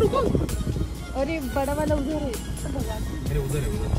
रुको अरे बड़ा वाला उधर है। अरे उधर है उधर।